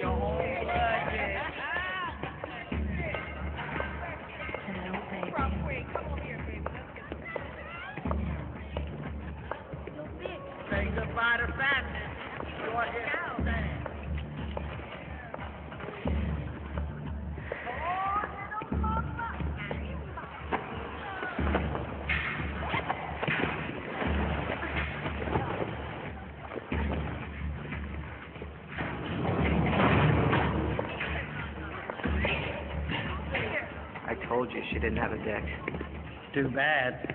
your own told you she didn't have a dick. Too bad.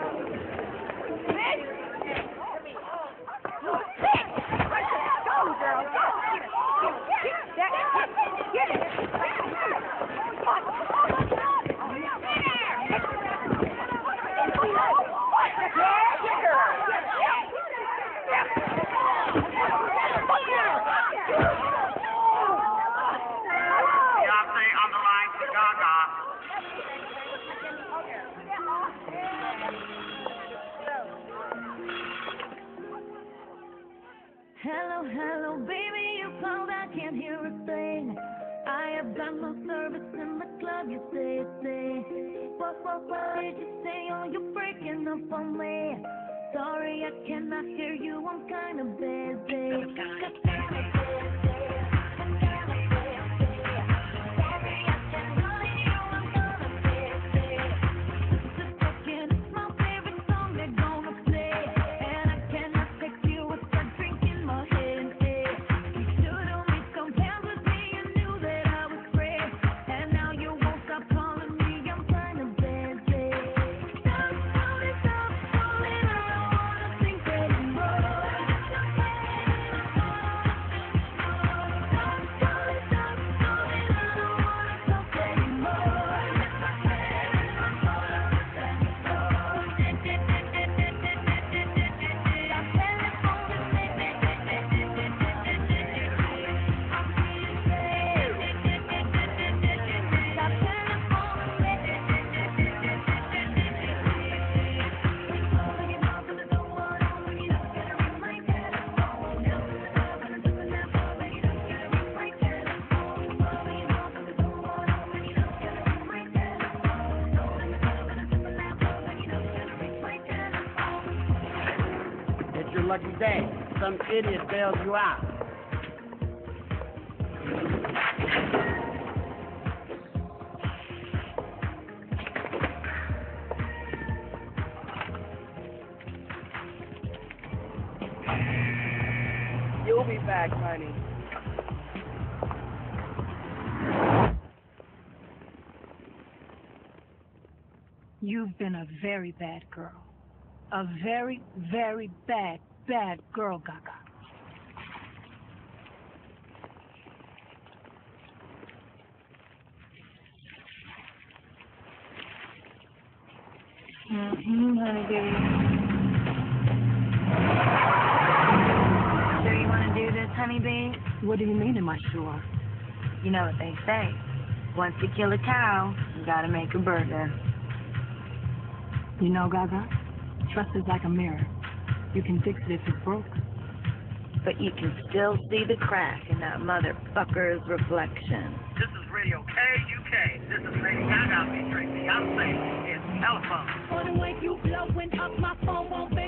I got no service in the club, you say, say. What, what, what did you say? Oh, you're breaking up on me. Sorry, I cannot hear you, I'm kinda busy. Lucky day. Some idiot bails you out. You'll be back, honey. You've been a very bad girl. A very, very bad, bad girl, Gaga. Mm-hmm, honey, baby. Sure you want to do this, honey, babe? What do you mean, am I sure? You know what they say. Once you kill a cow, you gotta make a burger. You know, Gaga, trust is like a mirror. You can fix it if it's broke. But you can still see the crack in that motherfucker's reflection. This is Radio KUK. This is Lady Gaga featuring Beyonce. It's telephone. On the way you blowing up, my phone won't be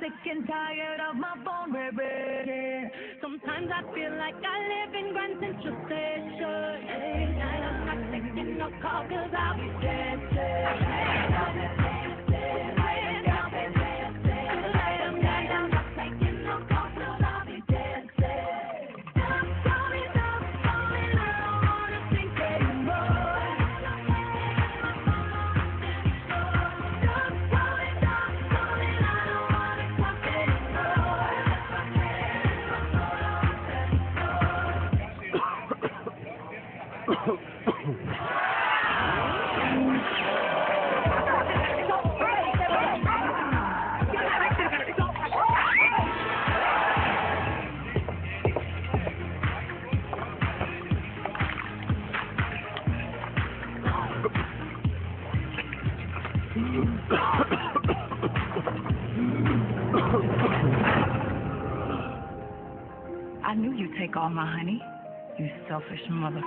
sick and tired of my I knew you'd take all my honey, you selfish mother.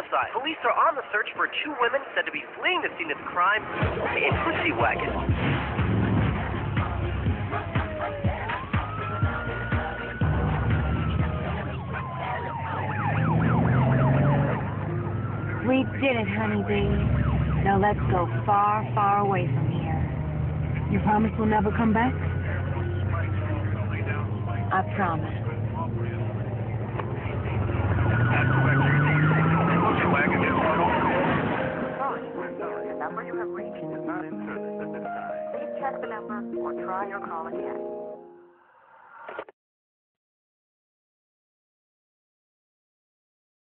homicide. Police are on the search for two women said to be fleeing the scene of the crime in pussy wagon. We did it, honeybee. Now let's go far, far away from here. You promise we'll never come back? I promise. on your call again.